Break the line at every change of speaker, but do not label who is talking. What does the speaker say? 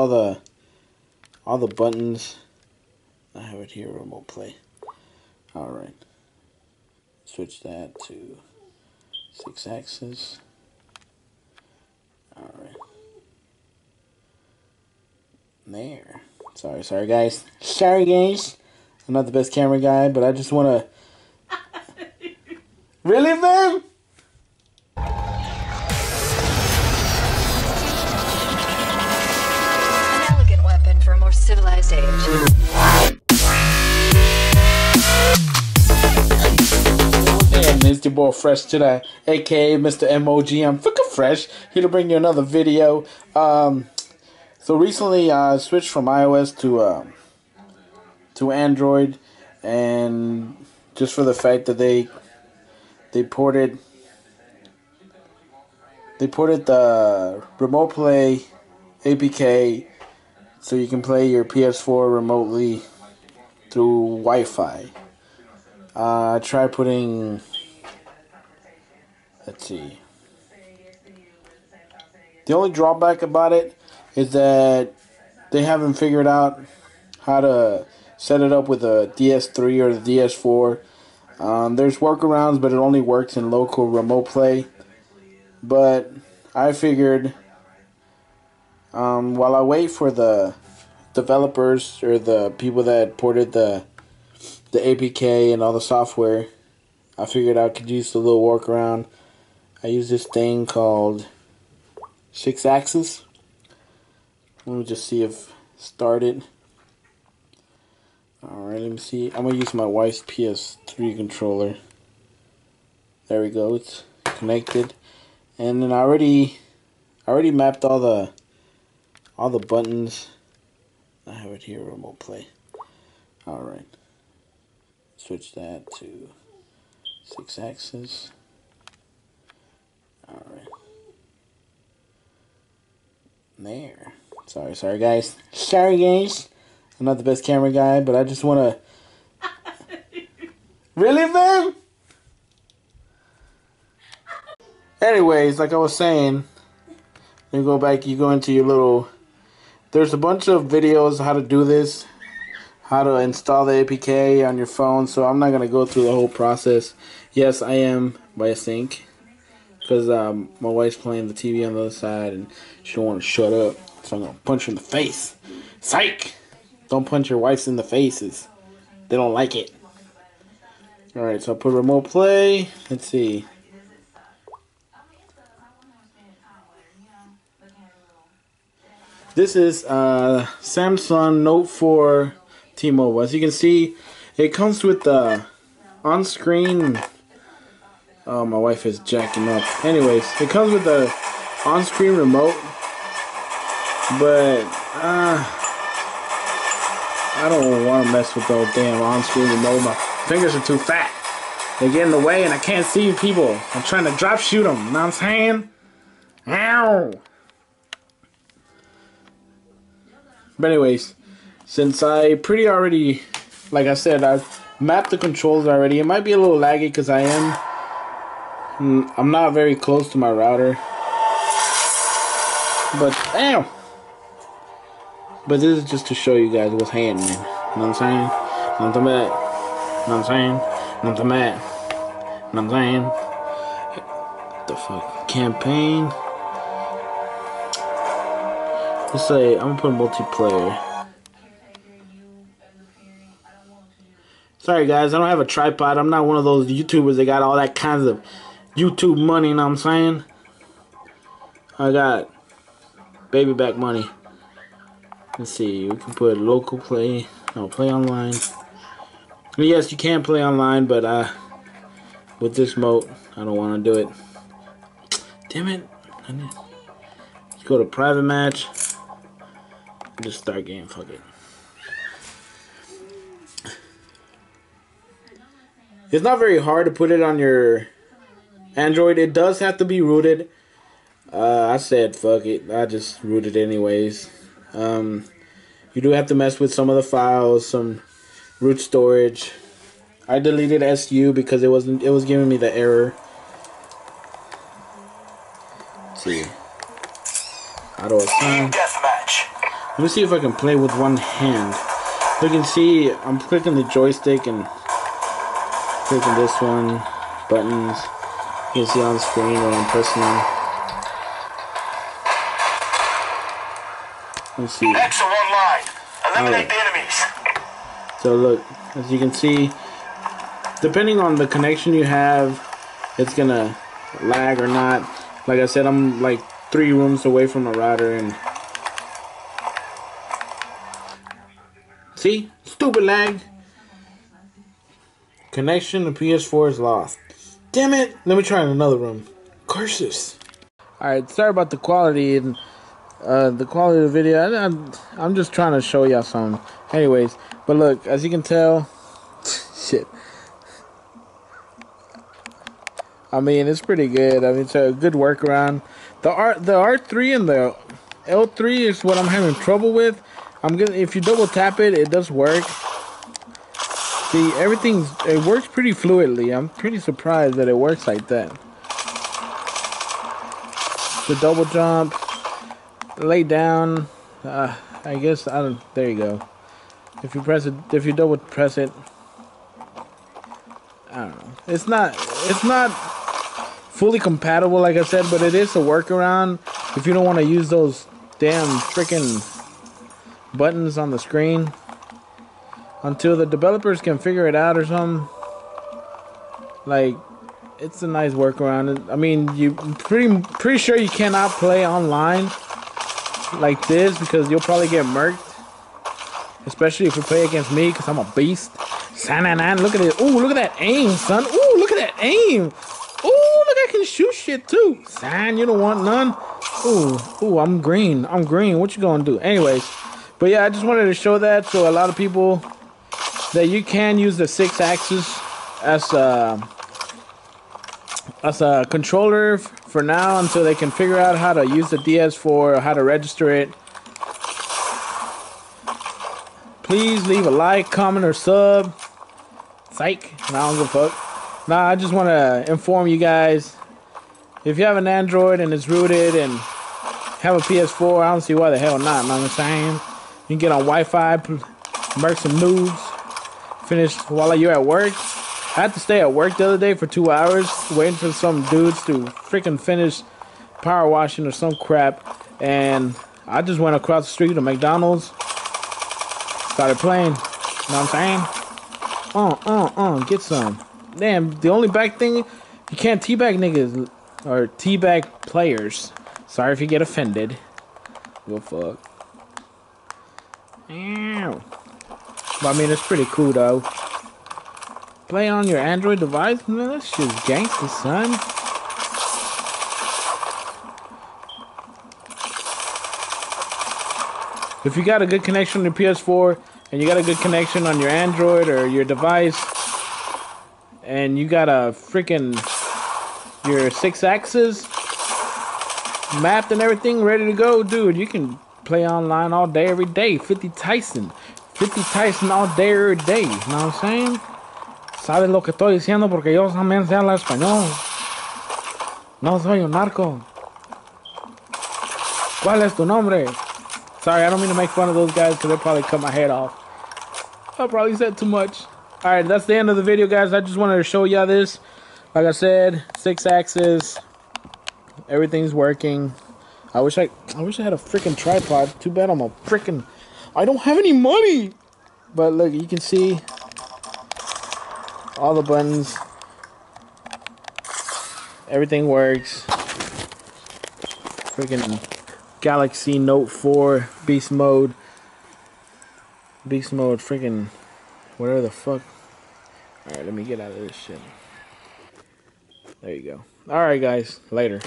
all the all the buttons. I have it here, remote play. Alright. Switch that to Sixaxis. Alright. There. Sorry, sorry guys. Sorry guys. I'm not the best camera guy, but I just wanna Really, man?
More civilized age.
And your boy Fresh today, aka Mr. MOG. I'm fucking fresh, here to bring you another video. Um, so recently I switched from iOS to um, to Android, and just for the fact that they they ported they ported the remote play APK so you can play your PS4 remotely through Wi-Fi. Uh, tried putting. Let's see. The only drawback about it is that they haven't figured out how to set it up with a DS3 or the DS4. Um, there's workarounds, but it only works in local remote play. But I figured um, while I wait for the developers or the people that ported the the APK and all the software, I figured I could use the little workaround. I use this thing called Sixaxis. Let me just see if started. Alright, let me see. I'm gonna use my wife's PS3 controller. There we go, it's connected. And then I already I already mapped all the all the buttons. I have it here, remote play. Alright switch that to Sixaxis. Alright. There. Sorry, sorry guys. Sorry guys. I'm not the best camera guy, but I just wanna Really man? Anyways, like I was saying, you go back, you go into your little there's a bunch of videos how to do this how to install the APK on your phone. So I'm not gonna go through the whole process. Yes, I am by a sink because um, my wife's playing the TV on the other side and she don't want to shut up. So I'm gonna punch her in the face. Psych! Don't punch your wives in the faces. They don't like it. Alright, so I put remote play. Let's see. This is uh, Samsung Note 4 T-Mobile. As you can see, it comes with the on-screen. Oh, my wife is jacking up. Anyways, it comes with the on-screen remote, but uh, I don't want to mess with the damn on-screen remote. My fingers are too fat. They get in the way, and I can't see people. I'm trying to drop shoot them. You know what I'm saying? Ow! But anyways, since I pretty already, like I said, I've mapped the controls already. It might be a little laggy because I am, mm, I'm not very close to my router. But, damn! But this is just to show you guys what's happening. You know what I'm saying? Nothing bad. Know what I'm saying? Nothing bad. Know what I'm saying? What the fuck? Campaign. Let's say, I'm gonna put multiplayer. Sorry guys, I don't have a tripod. I'm not one of those YouTubers that got all that kinds of YouTube money, you know what I'm saying? I got baby back money. Let's see, we can put local play, no, play online. Yes, you can play online, but uh, with this mode, I don't want to do it. Damn it. Let's go to private match. Just start game, fuck it. It's not very hard to put it on your Android. It does have to be rooted. Uh, I said fuck it. I just rooted anyways. Um, you do have to mess with some of the files, some root storage. I deleted SU because it wasn't. It was giving me the error. Let's see. Auto assign. Let me see if I can play with one hand. You can see I'm clicking the joystick and clicking this one, buttons. You can see on screen when I'm pressing them. Let's see.
Eliminate
Alright.
the enemies.
So look, as you can see, depending on the connection you have, it's gonna lag or not. Like I said, I'm like three rooms away from a router and see, stupid lag. Connection to PS4 is lost. Damn it! Let me try in another room. Curses. Alright, sorry about the quality and uh, the quality of the video. I, I'm, I'm just trying to show y'all something. Anyways, but look, as you can tell, shit. I mean, it's pretty good. I mean, it's a good workaround. The R, the R3 and the L3 is what I'm having trouble with. I'm gonna if you double tap it, it does work. See, everything's it works pretty fluidly. I'm pretty surprised that it works like that. The double jump, lay down. Uh, I guess I don't. There you go. If you press it, if you double press it, I don't know. It's not. It's not fully compatible, like I said, but it is a workaround if you don't want to use those damn freaking buttons on the screen until the developers can figure it out or something. Like, it's a nice workaround. I mean, you pretty pretty sure you cannot play online like this because you'll probably get murked. Especially if you play against me because I'm a beast. Sananan, look at it. Ooh, look at that aim, son. Ooh, look at that aim. Ooh, look, I can shoot shit too. San, you don't want none. Ooh, ooh, I'm green. I'm green. What you gonna do? Anyways, but yeah, I just wanted to show that so a lot of people that you can use the Sixaxis as a as a controller for now until they can figure out how to use the DS4 or how to register it. Please leave a like, comment, or sub. Psych. Nah, I don't give a fuck. Nah, I just want to inform you guys. If you have an Android and it's rooted and have a PS4, I don't see why the hell not. I'm saying? You can get on Wi-Fi, merc some noobs, finish while you're at work. I had to stay at work the other day for two hours waiting for some dudes to freaking finish power washing or some crap. And I just went across the street to McDonald's, started playing. You know what I'm saying? Uh, uh, uh, get some. Damn, the only bad thing, you can't teabag niggas or teabag players. Sorry if you get offended. Go fuck. But I mean, it's pretty cool though. Play on your Android device? Man, that shit's gangsta, son. If you got a good connection on your PS4 and you got a good connection on your Android or your device, and you got a freaking your Sixaxis mapped and everything ready to go, dude, you can play online all day, every day. 50 Tyson. 50 Tyson all day, every day. You know what I'm saying? ¿Sabes lo que estoy diciendo? Porque yo también sé hablar español. No soy un narco. ¿Cuál es tu nombre? Sorry, I don't mean to make fun of those guys because they'll probably cut my head off. I probably said too much. Alright, that's the end of the video, guys. I just wanted to show y'all this. Like I said, Sixaxis. Everything's working. I wish I I wish I had a freaking tripod. Too bad I'm a freaking I don't have any money. But look, you can see all the buttons. Everything works. Freaking Galaxy Note 4 Beast Mode. Beast Mode freaking whatever the fuck. Alright, let me get out of this shit. There you go. Alright guys, later.